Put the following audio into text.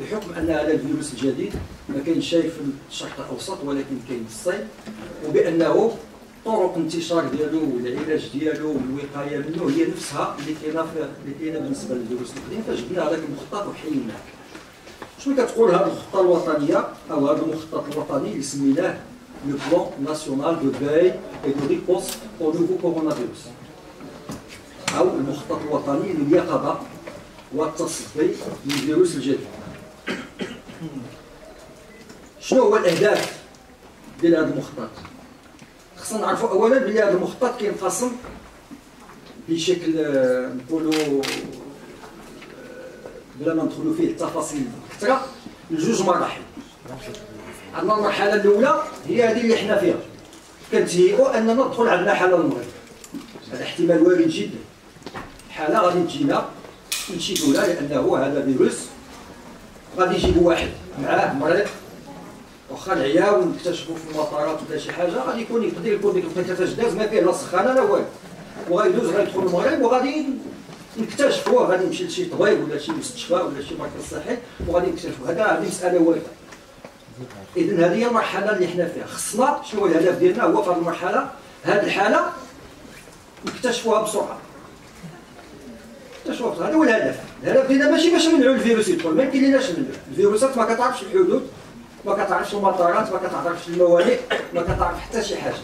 بحكم أن هذا الفيروس الجديد ما كاينش شيء في الشرق الأوسط ولكن كاين في الصين وبأنه طرق الانتشار ديالو والعلاج ديالو والوقاية منه هي نفسها اللي كاينة اللي كاينة بالنسبة للفيروس القديم فجبنا هذاك المخطط وحيناه شنو كتقول هذه الخطه الوطنيه أو هذا المخطط الوطني اللي سميناه le plan national de veille et de riposte au nouveau coronavirus أو المخطط الوطني لليقظة والتصفي للفيروس الجديد. شنو هو الأهداف ديال هذا المخطط؟ خصنا نعرفوا اولا بلي هذا المخطط كينقسم بشكل نقولوا بلا ما ندخلوا فيه التفاصيل كثره لجوج مراحل. عندنا المرحلة الأولى هي هذه اللي حنا فيها. كنتهيئوا أننا ندخل عندنا حاله المرض هذا احتمال وارد جدا. حالة غادي تجينا نشيدوا لها لأنه هذا فيروس غادي يجيبوا واحد معاه مريض واخا العيا ونكتشفوا في المطارات ولا شي حاجة غادي يكون يقدر يكون ديك الوقيته فاش داز ما فيه لا سخانة لا والو. وغيدوز غيدخل المغرب وغادي نكتشفوه غادي يمشي لشي طبيب ولا شي مستشفى ولا شي مركز صحي وغادي نكتشفوا هذا هذه مسألة واردة اذا هذه هي المرحلة اللي حنا فيها. خصنا شنو هو الهدف ديالنا؟ هو في هذه المرحلة هذه الحالة نكتشفوها بسرعة. نكتشفوها هذا هو الهدف. الهدف ديالنا ماشي باش نمنعوا الفيروس يدخل ما يمكن لناش نمنعوا الفيروسات ما كتعرفش الحدود ما كتعرفش المطارات ما كتعرفش الموانئ ما كتعرف حتى شي حاجة.